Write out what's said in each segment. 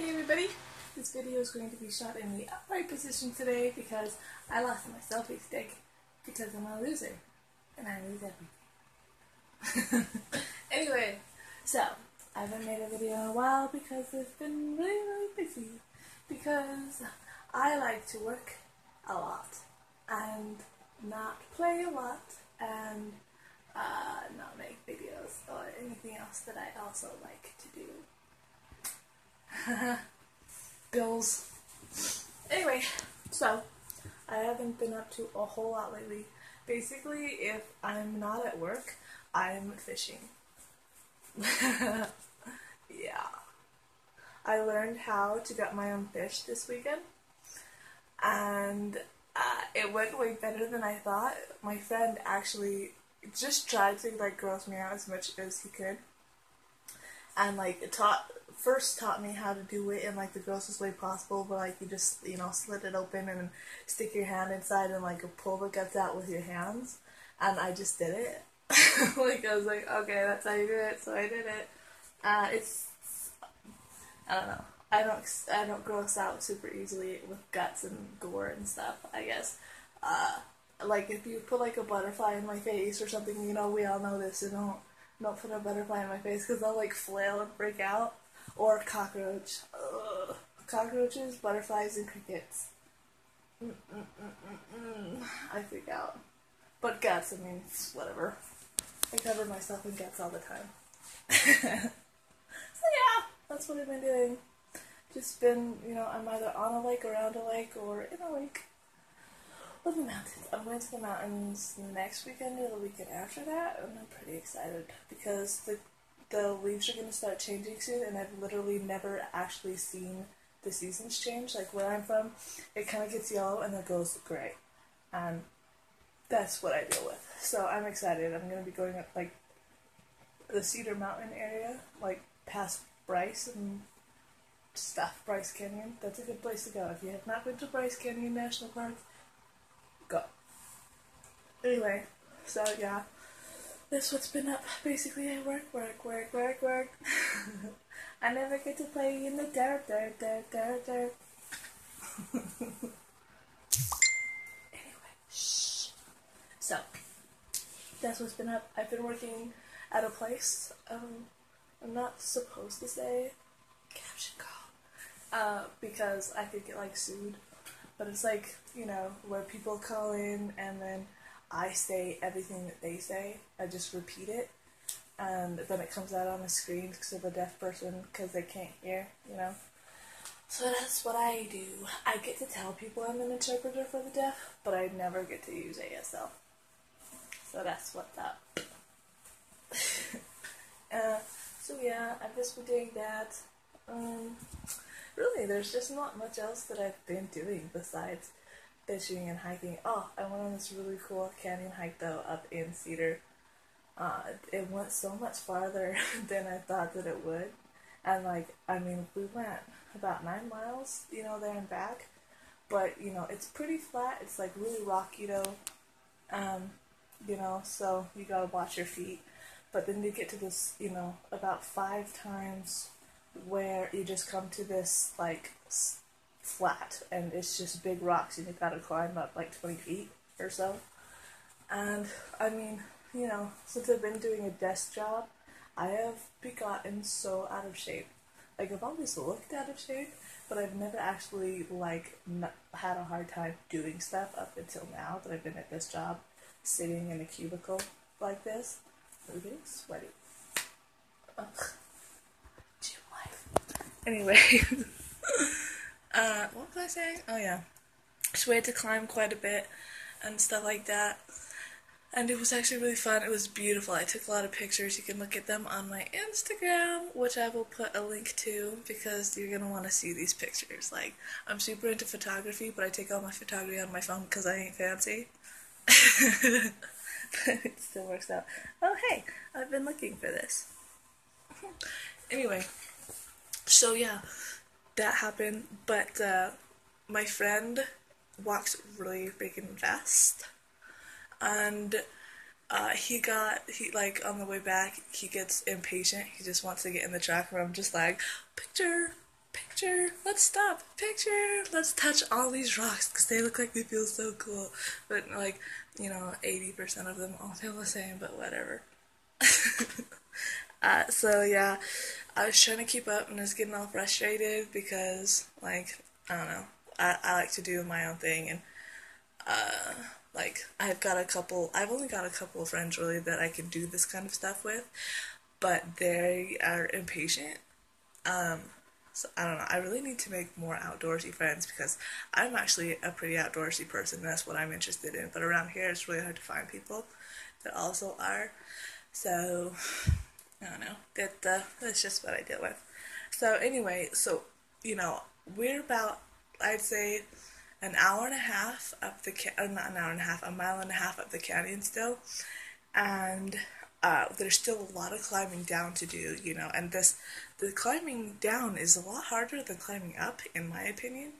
Hey everybody, this video is going to be shot in the upright position today because I lost my selfie stick because I'm a loser and I lose everything. anyway, so I haven't made a video in a while because it's been really really busy because I like to work a lot and not play a lot and uh, not make videos or anything else that I also like to do. Bills. Anyway, so I haven't been up to a whole lot lately. Basically, if I'm not at work, I'm fishing. yeah. I learned how to get my own fish this weekend, and uh, it went way better than I thought. My friend actually just tried to like gross me out as much as he could, and like taught first taught me how to do it in like the grossest way possible, but like you just you know slit it open and stick your hand inside and like pull the guts out with your hands, and I just did it. like I was like, okay, that's how you do it, so I did it. Uh, it's I don't know. I don't I don't gross out super easily with guts and gore and stuff. I guess. Uh, like if you put like a butterfly in my face or something, you know, we all know this. So don't don't put a butterfly in my face because I'll like flail and break out. Or cockroach. Ugh. Cockroaches, butterflies, and crickets. Mm -mm -mm I freak out. But guts, I mean, whatever. I cover myself in guts all the time. so yeah, that's what I've been doing. Just been, you know, I'm either on a lake, around a lake, or in a lake. With the mountains. I'm going to the mountains next weekend or the weekend after that, and I'm pretty excited because the the leaves are going to start changing soon, and I've literally never actually seen the seasons change. Like where I'm from, it kind of gets yellow and then goes gray, and that's what I deal with. So I'm excited. I'm going to be going up like the Cedar Mountain area, like past Bryce and stuff, Bryce Canyon. That's a good place to go. If you have not been to Bryce Canyon National Park, go. Anyway, so yeah, that's what's been up. Basically, I work, work, work, work, work. I never get to play in the dirt, dirt, dirt, dirt, dirt. anyway, shh. So, that's what's been up. I've been working at a place. Um, I'm not supposed to say CaptionCall uh, because I could get like sued. But it's like you know where people call in and then I say everything that they say. I just repeat it, and then it comes out on the screen of a deaf person because they can't hear. You know. So that's what I do. I get to tell people I'm an interpreter for the deaf, but I never get to use ASL. So that's what's up. uh, so yeah, I've just been doing that. Um, really, there's just not much else that I've been doing besides fishing and hiking. Oh, I went on this really cool canyon hike though up in Cedar. Uh, it went so much farther than I thought that it would. And like, I mean, we went about nine miles, you know, there and back. But, you know, it's pretty flat. It's like really rocky though. Um, you know, so you gotta watch your feet. But then you get to this, you know, about five times where you just come to this like flat and it's just big rocks and you gotta climb up like 20 feet or so. And I mean, you know, since I've been doing a desk job, I have gotten so out of shape. Like I've always looked out of shape, but I've never actually like had a hard time doing stuff up until now that I've been at this job, sitting in a cubicle like this. Getting sweaty. Ugh. Gym life. Anyway. Uh, what was I saying? Oh yeah. So we had to climb quite a bit and stuff like that. And it was actually really fun. It was beautiful. I took a lot of pictures. You can look at them on my Instagram, which I will put a link to because you're going to want to see these pictures. Like, I'm super into photography, but I take all my photography on my phone because I ain't fancy. but it still works out. Oh, hey, I've been looking for this. anyway, so yeah, that happened, but uh, my friend walks really freaking fast, and uh, he got he like on the way back he gets impatient. He just wants to get in the truck, and I'm just like picture, picture. Let's stop. Picture. Let's touch all these rocks because they look like they feel so cool. But like, you know, 80% of them all feel the same, but whatever. uh, so yeah, I was trying to keep up and I was getting all frustrated because, like, I don't know, I, I like to do my own thing and, uh, like, I've got a couple, I've only got a couple of friends really that I can do this kind of stuff with, but they are impatient. Um, so I don't know, I really need to make more outdoorsy friends because I'm actually a pretty outdoorsy person, that's what I'm interested in, but around here it's really hard to find people that also are. So, I don't know. That uh, that's just what I deal with. So anyway, so you know, we're about I'd say an hour and a half up the ca- not an hour and a half, a mile and a half up the canyon still, and uh, there's still a lot of climbing down to do. You know, and this the climbing down is a lot harder than climbing up, in my opinion,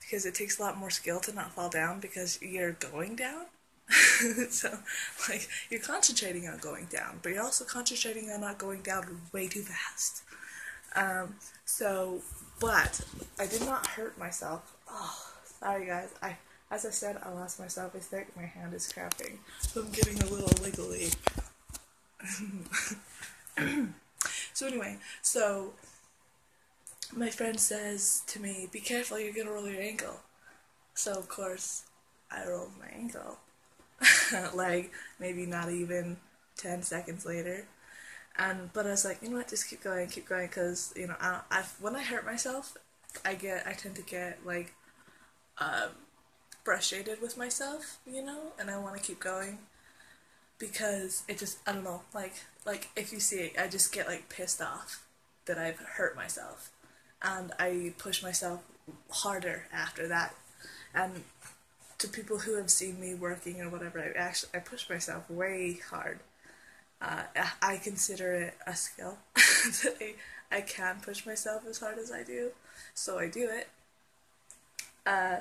because it takes a lot more skill to not fall down because you're going down. so, like, you're concentrating on going down, but you're also concentrating on not going down way too fast. Um, so, but I did not hurt myself. Oh, sorry guys. I, as I said, I lost my selfie stick. My hand is cramping, so I'm getting a little wiggly. so anyway, so my friend says to me, "Be careful, you're gonna roll your ankle." So of course, I rolled my ankle. like maybe not even 10 seconds later. And but I was like, you know what, just keep going, keep going, because you know, I, I when I hurt myself, I get I tend to get like um, frustrated with myself, you know, and I want to keep going because it just I don't know, like like if you see it, I just get like pissed off that I've hurt myself, and I push myself harder after that, and to people who have seen me working or whatever, I actually I push myself way hard. Uh, I consider it a skill that I, I can push myself as hard as I do, so I do it. Uh,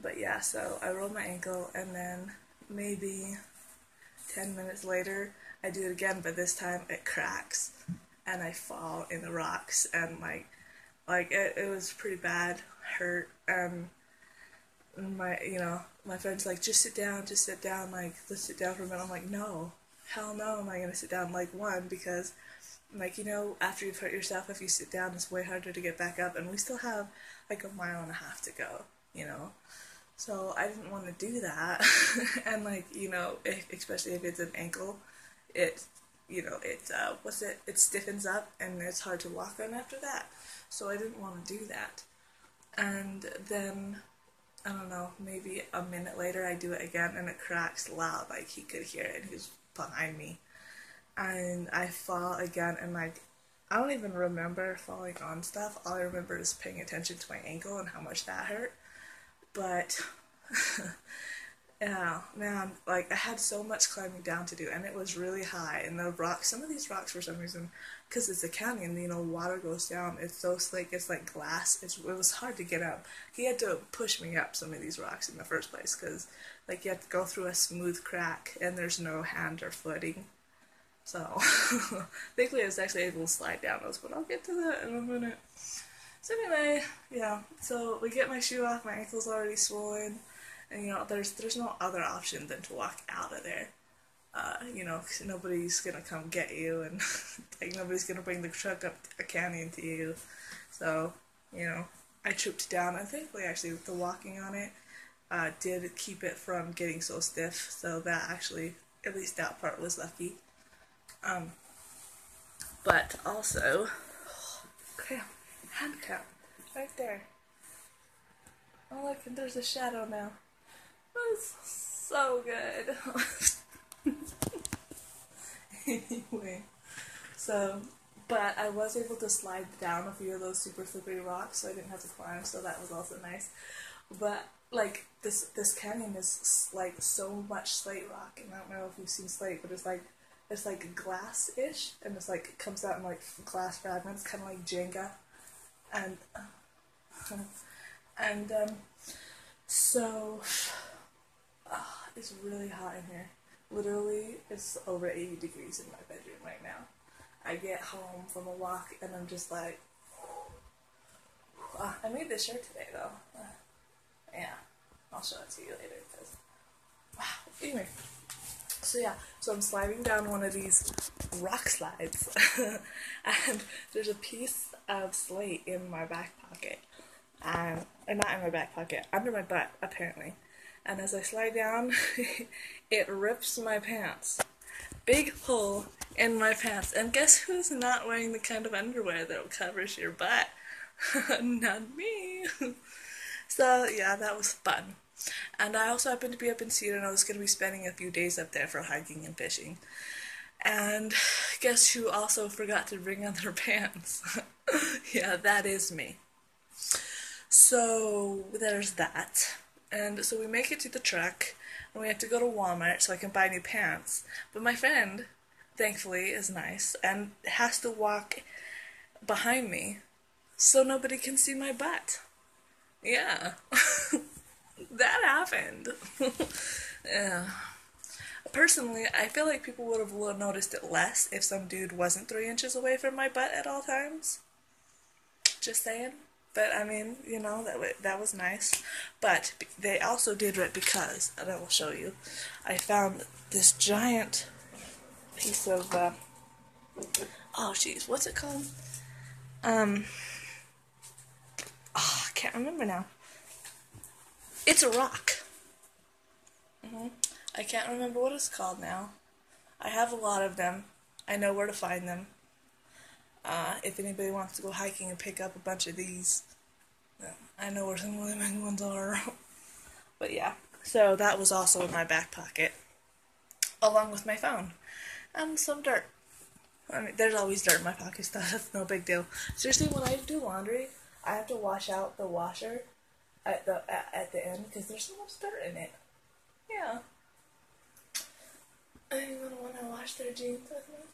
but yeah, so I roll my ankle and then maybe 10 minutes later I do it again, but this time it cracks and I fall in the rocks and like like it, it was pretty bad, hurt, and my you know my friend's like just sit down just sit down like let's sit down for a minute. I'm like no. Hell no am i gonna sit down like one because like you know after you've hurt yourself if you sit down it's way harder to get back up and we still have like a mile and a half to go you know? So i didn't want to do that. And like you know if, especially if it's an ankle it you know it uh, what's it it stiffens up and it's hard to walk on after that. So i didn't want to do that. And then I don't know, maybe a minute later I do it again and it cracks loud, like he could hear it, he was behind me. And I fall again and like, I don't even remember falling on stuff, all I remember is paying attention to my ankle and how much that hurt. But, yeah, man, like I had so much climbing down to do and it was really high and the rocks, some of these rocks for some reason because it's a canyon, you know, water goes down. It's so slick, it's like glass. It's, it was hard to get up. He had to push me up some of these rocks in the first place because, like, you have to go through a smooth crack and there's no hand or footing. So, thankfully, I was actually able to slide down those, but I'll get to that in a minute. So, anyway, yeah, so we get my shoe off, my ankle's already swollen, and you know, there's, there's no other option than to walk out of there uh, you know, nobody's gonna come get you, and like nobody's gonna bring the truck up a canyon to you. So, you know, I tripped down, and thankfully, actually, the walking on it uh, did keep it from getting so stiff. So that actually, at least that part was lucky. Um, but also, cramp, hand cramp, right there. Oh look, and there's a shadow now. That's so good. anyway, so, but I was able to slide down a few of those super slippery rocks, so I didn't have to climb, so that was also nice. But, like, this this canyon is, like, so much slate rock, and I don't know if you've seen slate, but it's like, it's like glass-ish, and it's like, it comes out in, like, glass fragments, kind of like Jenga, and, and, um, so, uh, it's really hot in here. Literally, it's over 80 degrees in my bedroom right now. I get home from a walk and I'm just like, I made this shirt today though. Uh, yeah, I'll show it to you later because wow. Anyway, so yeah, so I'm sliding down one of these rock slides, and there's a piece of slate in my back pocket, and or not in my back pocket, under my butt apparently. And as I slide down, it rips my pants. Big hole in my pants. And guess who's not wearing the kind of underwear that covers your butt? not me. so yeah, that was fun. And I also happened to be up in Cedar and I was going to be spending a few days up there for hiking and fishing. And guess who also forgot to bring on their pants? yeah, that is me. So there's that. And so we make it to the truck and we have to go to Walmart so I can buy new pants. But my friend, thankfully, is nice and has to walk behind me so nobody can see my butt. Yeah. that happened. yeah. Personally, I feel like people would have noticed it less if some dude wasn't three inches away from my butt at all times. Just saying. But I mean, you know, that that was nice. But they also did it because, and I will show you. I found this giant piece of, uh, oh jeez, what's it called? Um, oh, I can't remember now. It's a rock. Mm -hmm. I can't remember what it's called now. I have a lot of them. I know where to find them. Uh, if anybody wants to go hiking and pick up a bunch of these, I know where some of the main ones are. but yeah, so that was also in my back pocket, along with my phone and some dirt. I mean, there's always dirt in my pocket. That's no big deal. Seriously, when I do laundry, I have to wash out the washer at the at, at the end because there's so much dirt in it. Yeah. Anyone want to wash their jeans with me?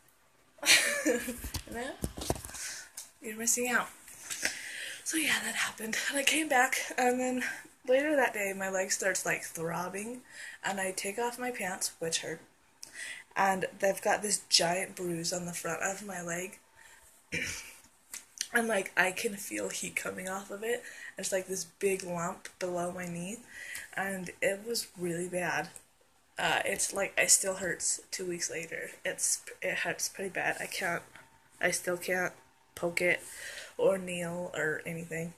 no? You're missing out. So yeah, that happened. And I came back, and then later that day, my leg starts like throbbing, and I take off my pants, which hurt, and they've got this giant bruise on the front of my leg. and like I can feel heat coming off of it. It's like this big lump below my knee, and it was really bad. Uh, it's like it still hurts two weeks later. It's it hurts pretty bad. I can't. I still can't poke it or kneel or anything.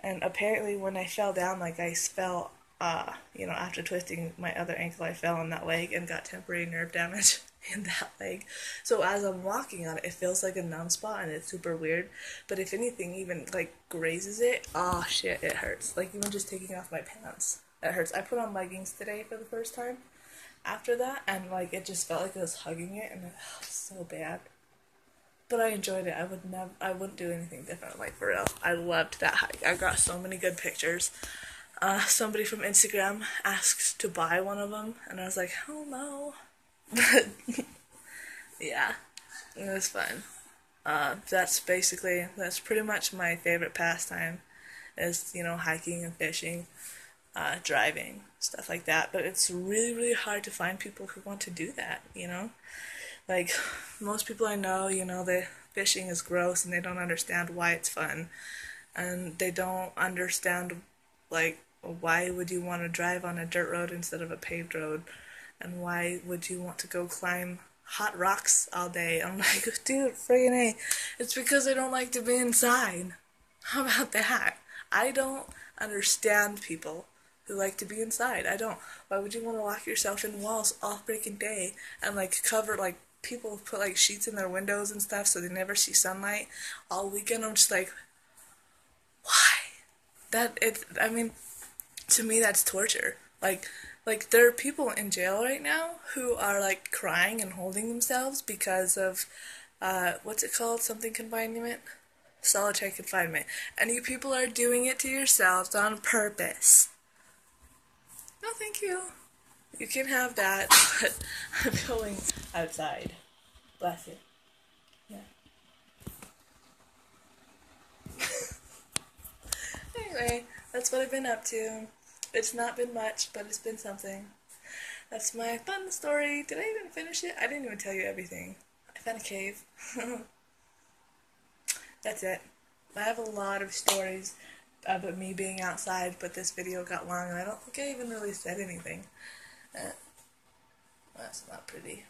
And apparently, when I fell down, like I fell, uh, you know, after twisting my other ankle, I fell on that leg and got temporary nerve damage in that leg. So as I'm walking on it, it feels like a numb spot and it's super weird. But if anything even like grazes it, oh shit, it hurts. Like even just taking off my pants, it hurts. I put on leggings today for the first time after that, and like it just felt like I was hugging it, and it was so bad. But I enjoyed it. I would never. I wouldn't do anything different. Like for real, I loved that hike. I got so many good pictures. Uh, somebody from Instagram asked to buy one of them, and I was like, hell no. But yeah, it was fun. Uh, that's basically that's pretty much my favorite pastime, is you know hiking and fishing uh, driving, stuff like that. But it's really, really hard to find people who want to do that, you know? Like, most people I know, you know, the fishing is gross and they don't understand why it's fun. And they don't understand, like, why would you want to drive on a dirt road instead of a paved road? And why would you want to go climb hot rocks all day? I'm like, dude, friggin' A. It's because I don't like to be inside. How about that? I don't understand people who like to be inside. I don't. Why would you want to lock yourself in walls all freaking day and like cover like people put like sheets in their windows and stuff so they never see sunlight all weekend? I'm just like, why? That it. I mean, to me that's torture. Like, like there are people in jail right now who are like crying and holding themselves because of, uh, what's it called? Something confinement solitary confinement. And you people are doing it to yourselves on purpose. No, thank you. You can have that, but I'm going outside. Bless you. Yeah. anyway, that's what I've been up to. It's not been much, but it's been something. That's my fun story. Did I even finish it? I didn't even tell you everything. I found a cave. that's it. I have a lot of stories about me being outside, but this video got long and I don't think I even really said anything. Uh, that's not pretty.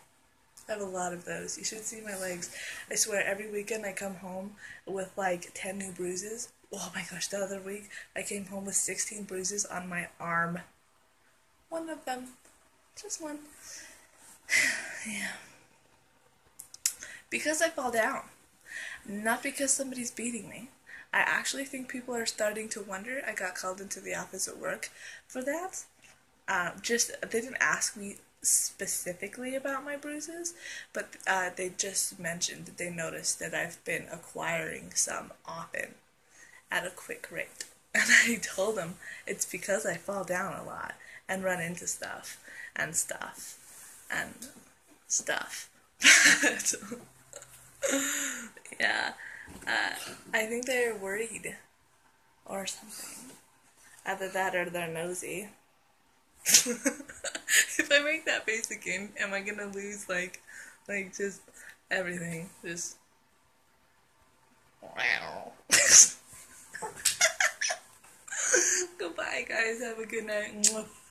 I have a lot of those. You should see my legs. I swear, every weekend I come home with like 10 new bruises. Oh my gosh, the other week I came home with 16 bruises on my arm. One of them. Just one. yeah. Because I fall down. Not because somebody's beating me. I actually think people are starting to wonder. I got called into the office at work for that. Uh, just, they didn't ask me specifically about my bruises, but uh, they just mentioned that they noticed that I've been acquiring some often at a quick rate. And I told them it's because I fall down a lot and run into stuff and stuff and stuff. yeah, uh, I think they're worried or something. Either that or they're nosy. if I make that face again, am I gonna lose like, like just everything? Just wow. Goodbye, guys. Have a good night.